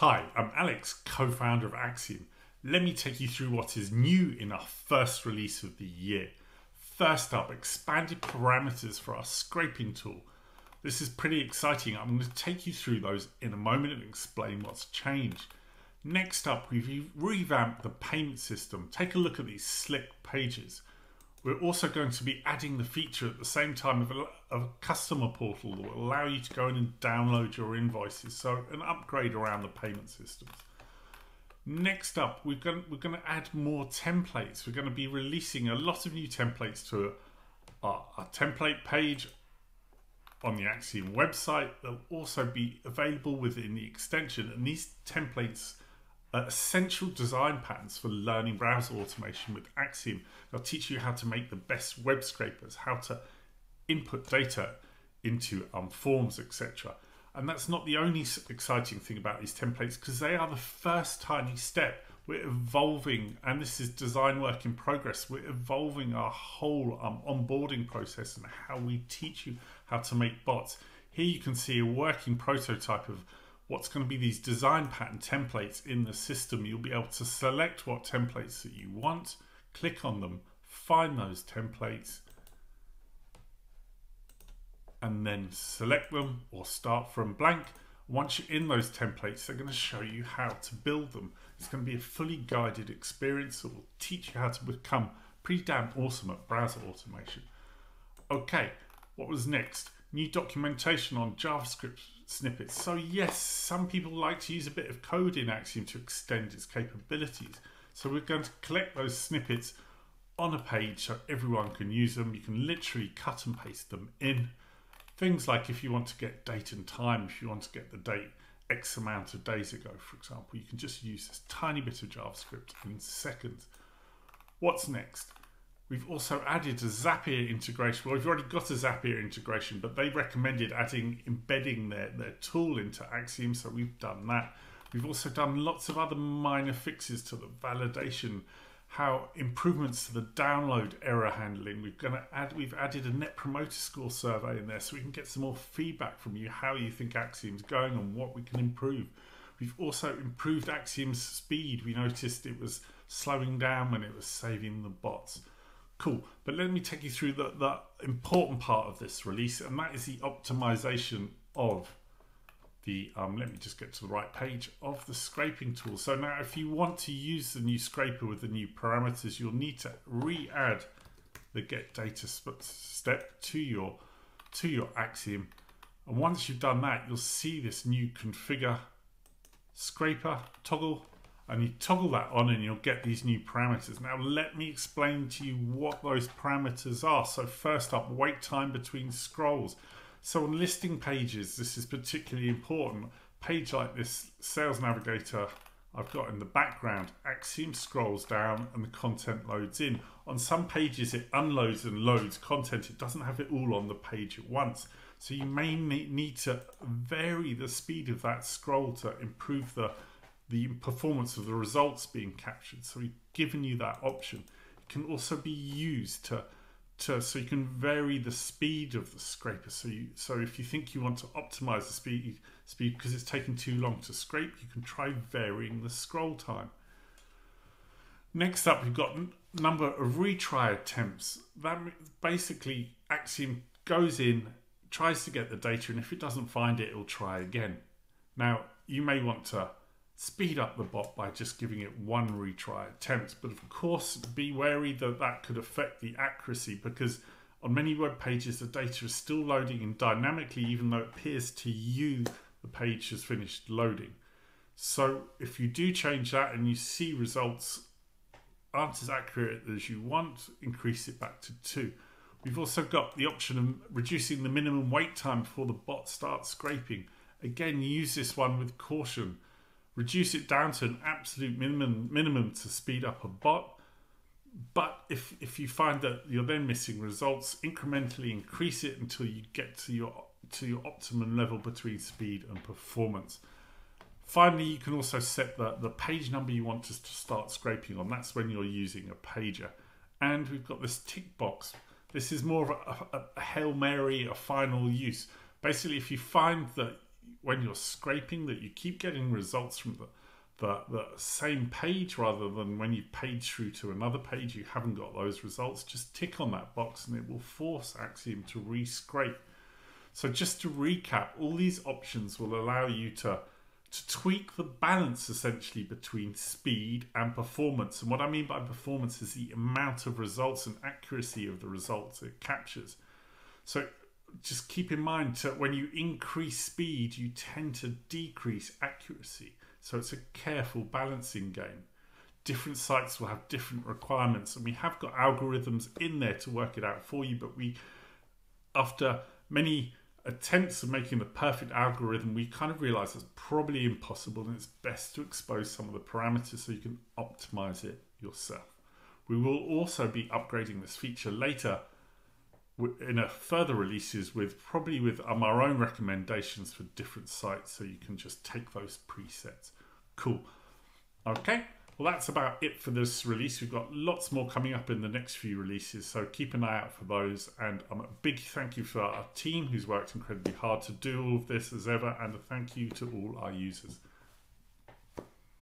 Hi, I'm Alex, co founder of Axiom. Let me take you through what is new in our first release of the year. First up, expanded parameters for our scraping tool. This is pretty exciting. I'm going to take you through those in a moment and explain what's changed. Next up, we've revamped the payment system. Take a look at these slick pages. We're also going to be adding the feature at the same time of a, of a, customer portal that will allow you to go in and download your invoices. So an upgrade around the payment systems. Next up, we're going, we're going to add more templates. We're going to be releasing a lot of new templates to our, our template page on the Axiom website. They'll also be available within the extension. And these templates are essential design patterns for learning browser automation with Axiom. They'll teach you how to make the best web scrapers, how to input data into um, forms, etc. And that's not the only exciting thing about these templates because they are the first tiny step. We're evolving, and this is design work in progress. We're evolving our whole um, onboarding process and how we teach you how to make bots. Here you can see a working prototype of what's going to be these design pattern templates in the system. You'll be able to select what templates that you want, click on them, find those templates, and then select them or start from blank. Once you're in those templates, they're going to show you how to build them. It's going to be a fully guided experience that will teach you how to become pretty damn awesome at browser automation. Okay, what was next? New documentation on JavaScript snippets. So yes, some people like to use a bit of code in Axiom to extend its capabilities. So we're going to collect those snippets on a page so everyone can use them. You can literally cut and paste them in. Things like if you want to get date and time, if you want to get the date X amount of days ago, for example, you can just use this tiny bit of JavaScript in seconds. What's next? We've also added a Zapier integration. Well, we've already got a Zapier integration, but they recommended adding, embedding their, their tool into Axiom, so we've done that. We've also done lots of other minor fixes to the validation, how improvements to the download error handling. We're going to add, we've added a Net Promoter Score survey in there, so we can get some more feedback from you, how you think Axiom's going and what we can improve. We've also improved Axiom's speed. We noticed it was slowing down when it was saving the bots. Cool, but let me take you through the, the important part of this release, and that is the optimization of the, um, let me just get to the right page, of the scraping tool. So now if you want to use the new scraper with the new parameters, you'll need to re-add the get data step to your, to your Axiom. And once you've done that, you'll see this new configure scraper toggle and you toggle that on and you'll get these new parameters. Now let me explain to you what those parameters are. So first up, wait time between scrolls. So on listing pages, this is particularly important. Page like this, Sales Navigator, I've got in the background, Axiom scrolls down and the content loads in. On some pages, it unloads and loads content. It doesn't have it all on the page at once. So you may need to vary the speed of that scroll to improve the the performance of the results being captured. So we've given you that option. It can also be used to, to so you can vary the speed of the scraper. So you, so if you think you want to optimize the speed speed because it's taking too long to scrape, you can try varying the scroll time. Next up, we've got number of retry attempts. That basically Axiom goes in, tries to get the data, and if it doesn't find it, it'll try again. Now, you may want to speed up the bot by just giving it one retry attempt. But of course, be wary that that could affect the accuracy because on many web pages, the data is still loading in dynamically, even though it appears to you the page has finished loading. So if you do change that and you see results aren't as accurate as you want, increase it back to two. We've also got the option of reducing the minimum wait time before the bot starts scraping. Again, use this one with caution reduce it down to an absolute minimum minimum to speed up a bot. But if, if you find that you're then missing results, incrementally increase it until you get to your to your optimum level between speed and performance. Finally, you can also set the, the page number you want to start scraping on. That's when you're using a pager. And we've got this tick box. This is more of a, a, a Hail Mary, a final use. Basically, if you find that when you're scraping that you keep getting results from the the, the same page rather than when you page through to another page you haven't got those results just tick on that box and it will force axiom to re-scrape so just to recap all these options will allow you to to tweak the balance essentially between speed and performance. And what I mean by performance is the amount of results and accuracy of the results it captures. So just keep in mind that when you increase speed, you tend to decrease accuracy. So it's a careful balancing game. Different sites will have different requirements, and we have got algorithms in there to work it out for you. But we, after many attempts of making the perfect algorithm, we kind of realize it's probably impossible and it's best to expose some of the parameters so you can optimize it yourself. We will also be upgrading this feature later in a further releases with probably with um, our own recommendations for different sites so you can just take those presets. Cool. Okay. Well, that's about it for this release. We've got lots more coming up in the next few releases, so keep an eye out for those. And um, a big thank you for our team who's worked incredibly hard to do all of this as ever, and a thank you to all our users.